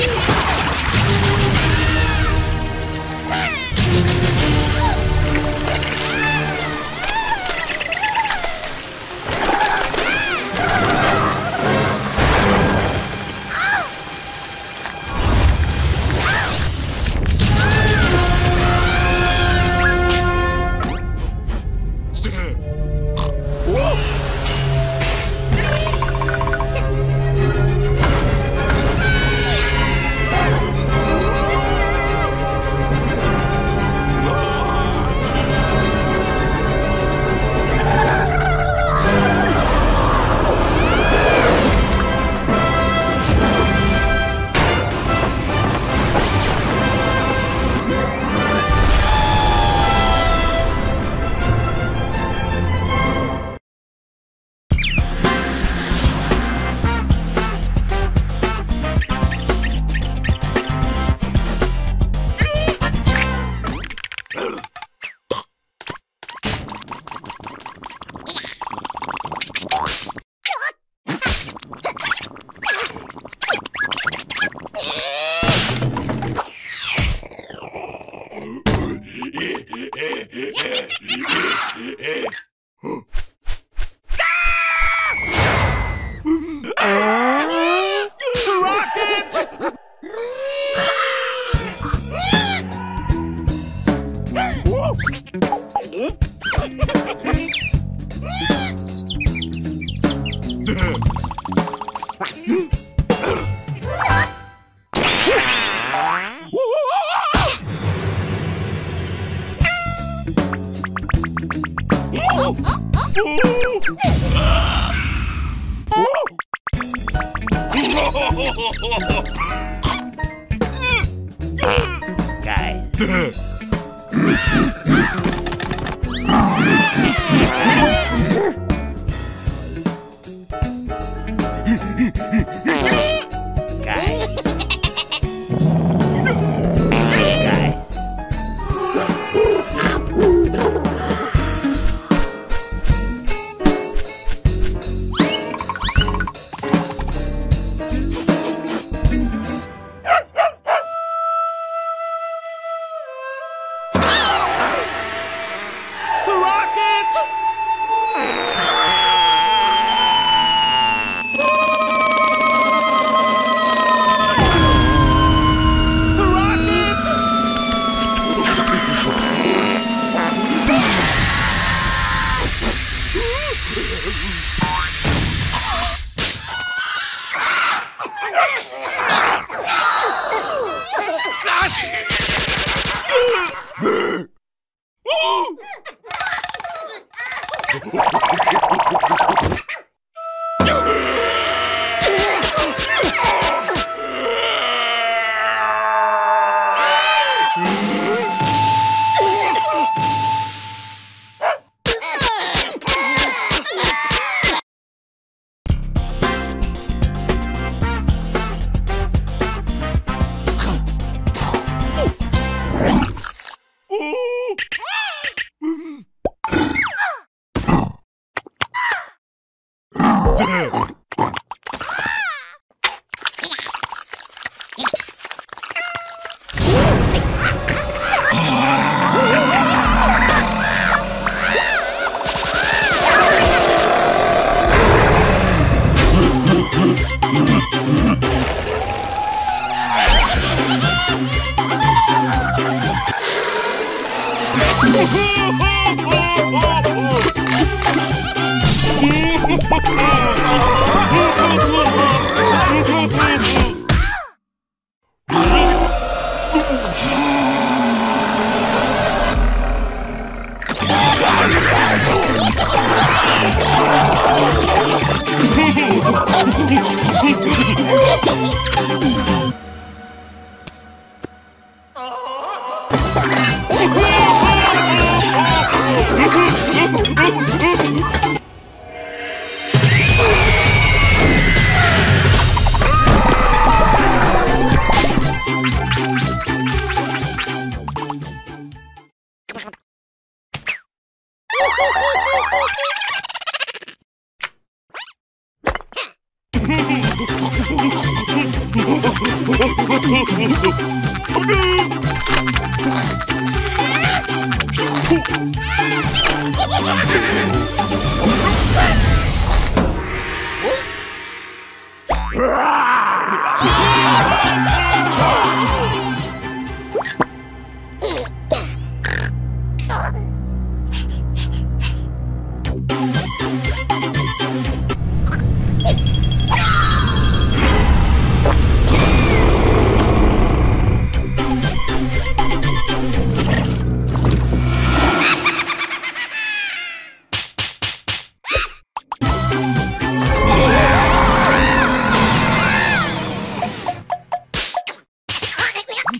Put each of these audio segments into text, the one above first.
Yeah! Guys.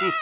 yeah!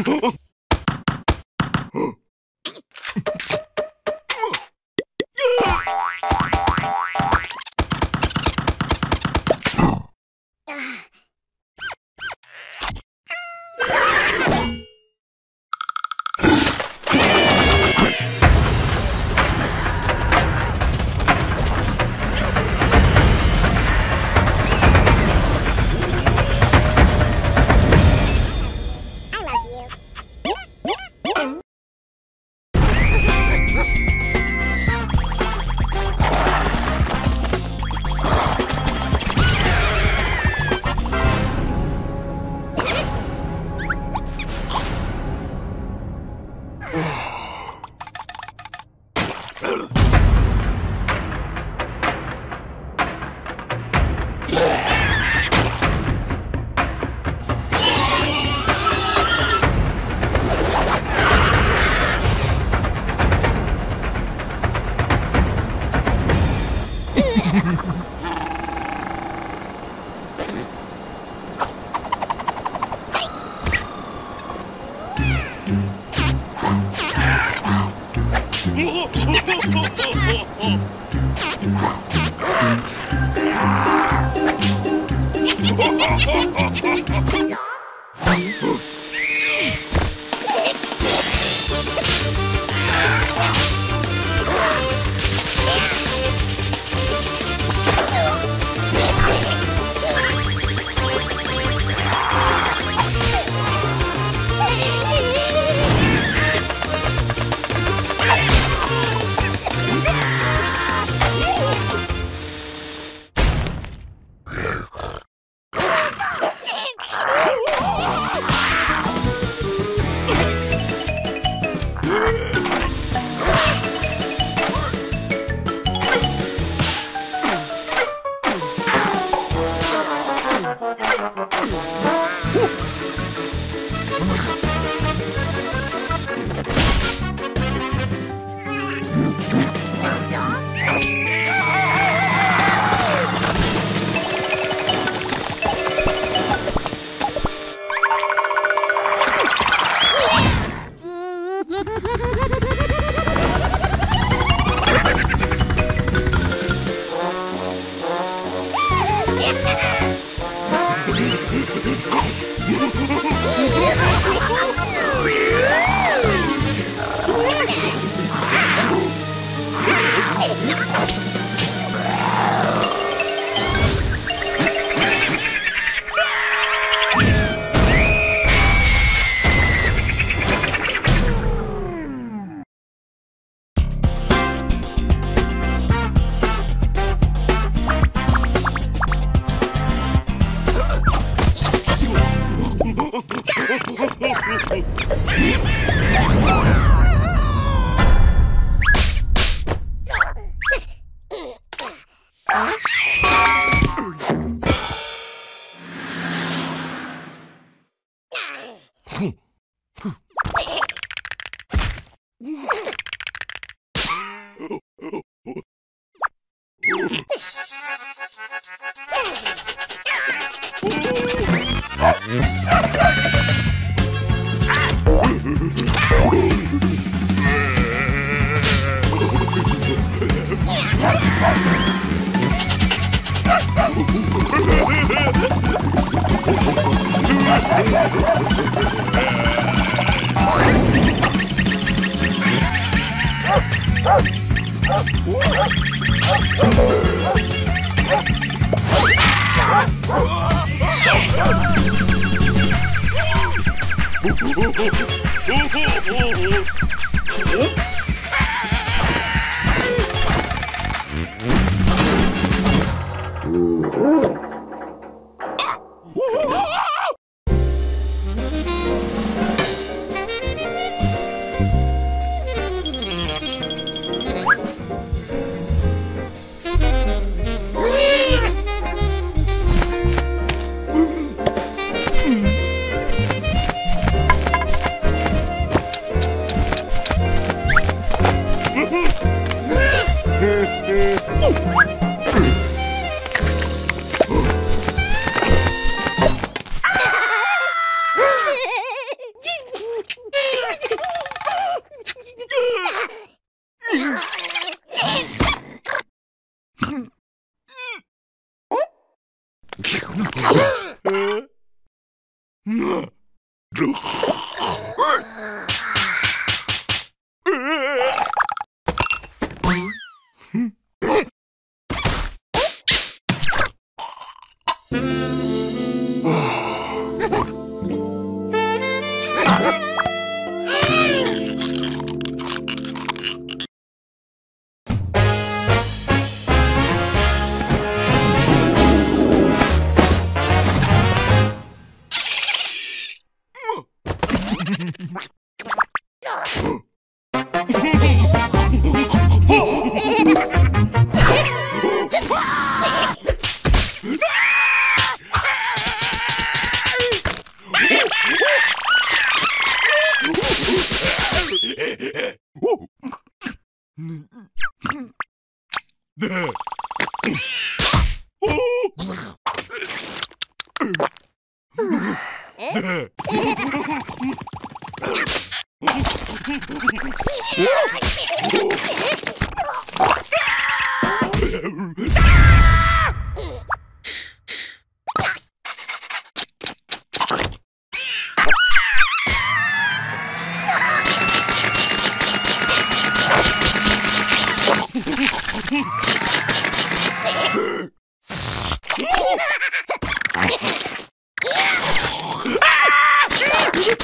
Oh, Thank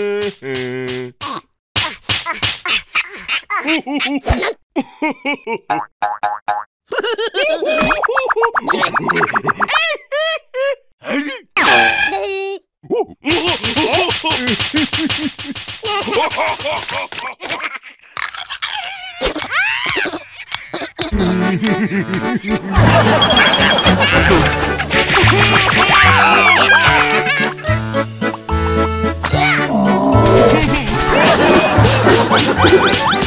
Oh, Oh,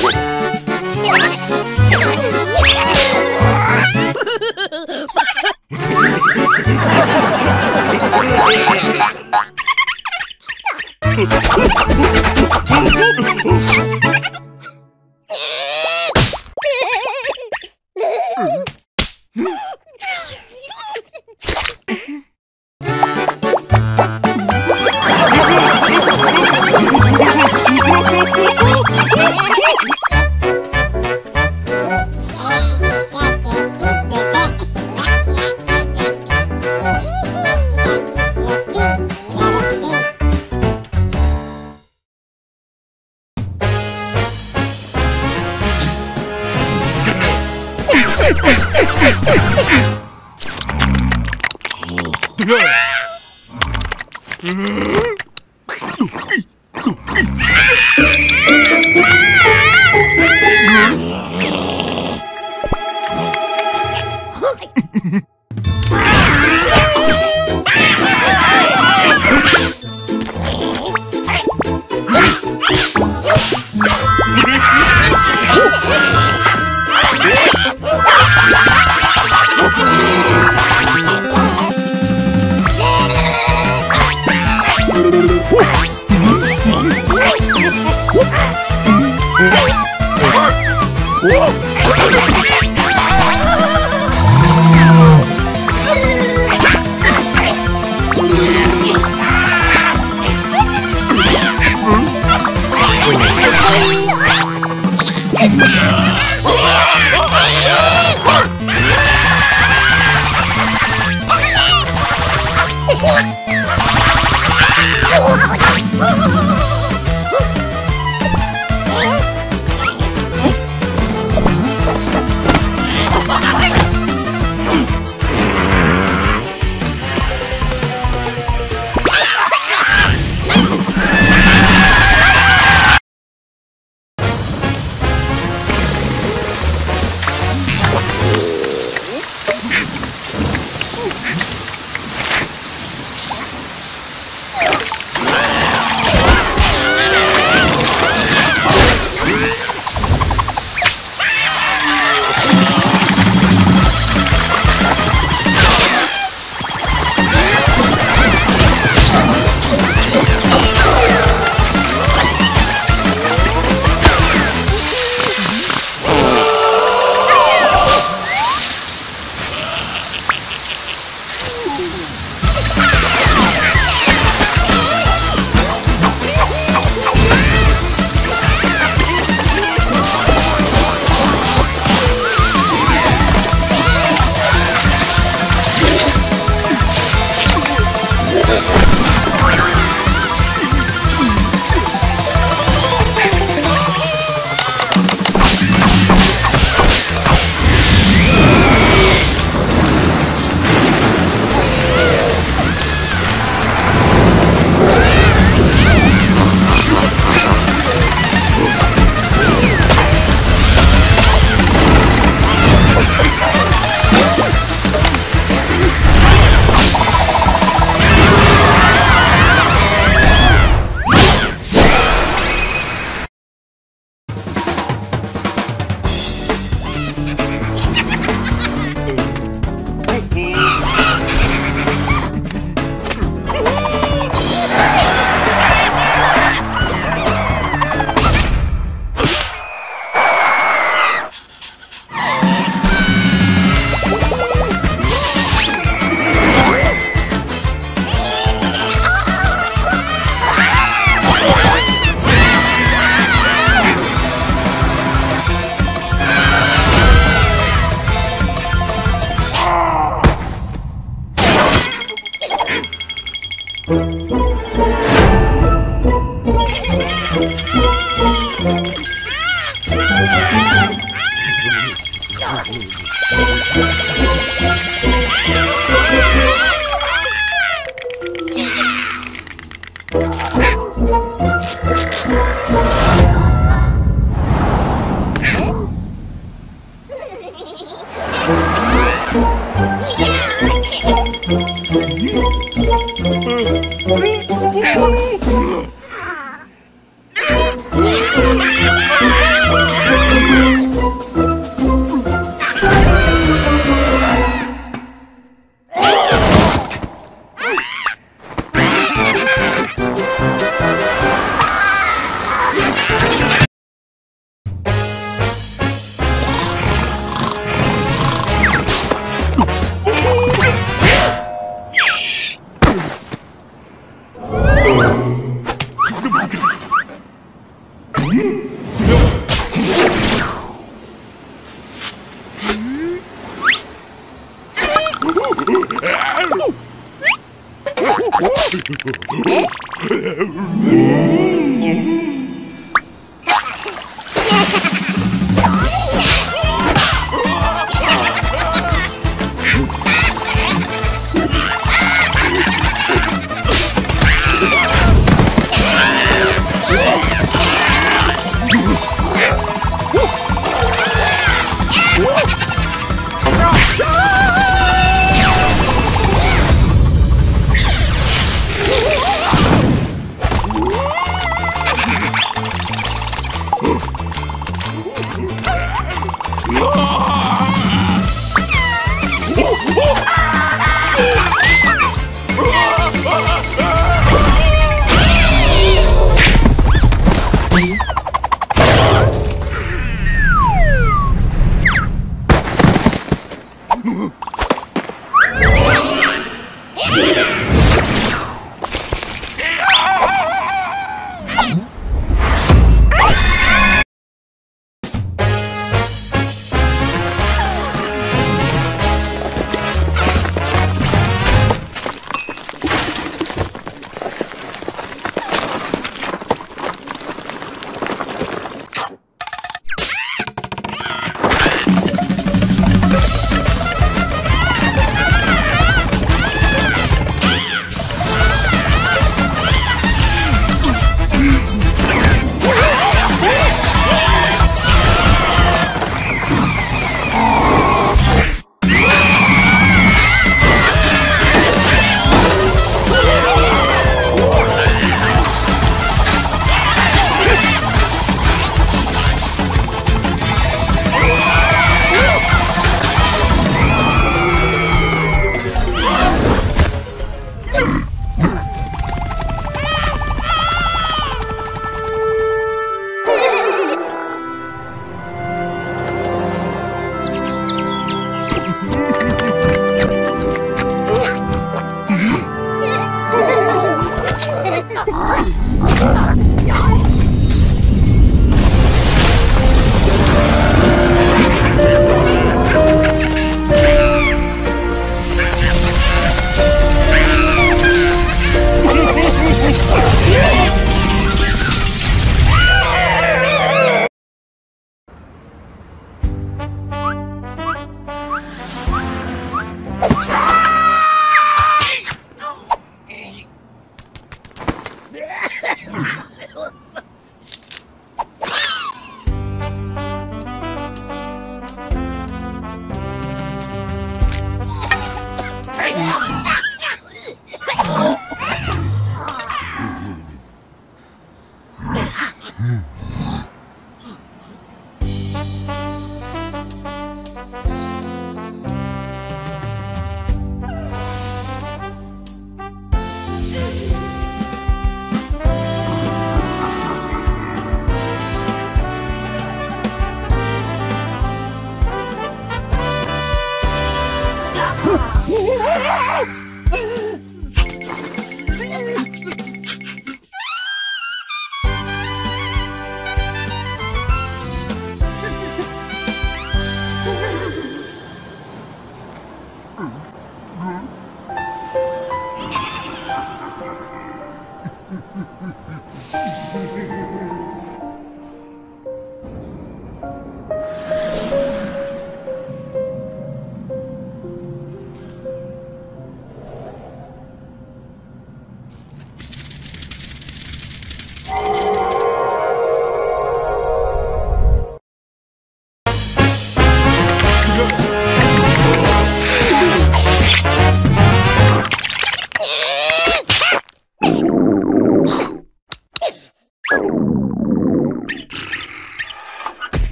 Oh!